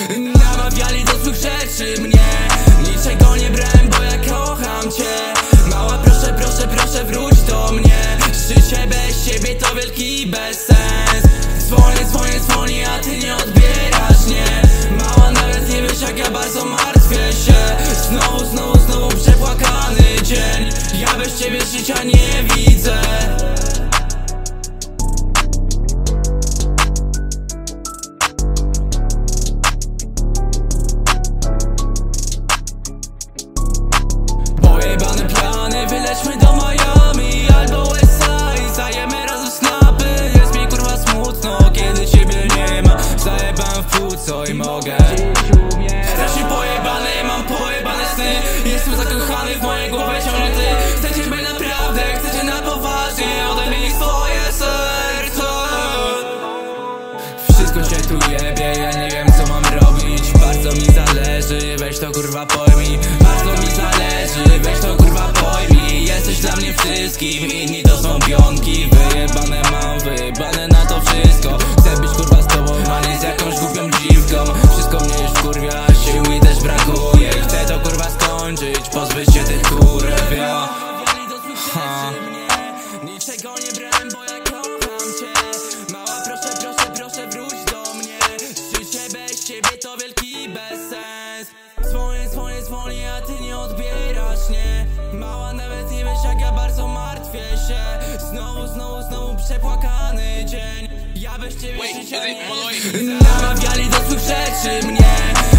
Namawiali do złych rzeczy mnie. Niczego nie brałem, bo ja kocham cię. Mała proszę, proszę, proszę wróć do mnie. Życie bez ciebie to wielki bezsens. Dzwonię, dzwonię, dzwonię, a ty nie odbierasz, nie Mała nawet nie wiesz jak ja bardzo martwię się. Znowu, znowu, znowu przepłakany dzień. Ja bez ciebie życia nie widzę wszystko się tu jebie, ja nie wiem co mam robić. Bardzo mi zależy, weź to kurwa pojmij. Bardzo mi zależy, weź to kurwa pojmij. Jesteś dla mnie wszystkim, inni to są pionki. Wyjebane mam, wyjebane na to wszystko Dzwonię, a ty nie odbierasz, nie? Mała nawet nie wiesz jak ja bardzo martwię się. Znowu, znowu, znowu przepłakany dzień. Ja bez ciebie Wait, życia nie? Namawiali do złych rzeczy mnie.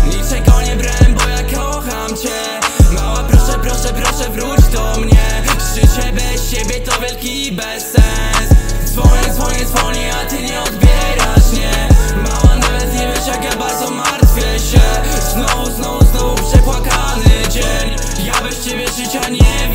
Niczego nie brałem, bo ja kocham cię. Mała proszę, proszę, proszę wróć do mnie. Życie bez ciebie to wielki bezsens. Dzwonię, dzwonię, dzwonię, a ty nie odbierasz, nie? Mała nawet nie wiesz jak ja bardzo martwię się. Znowu, znowu życia nie wiem.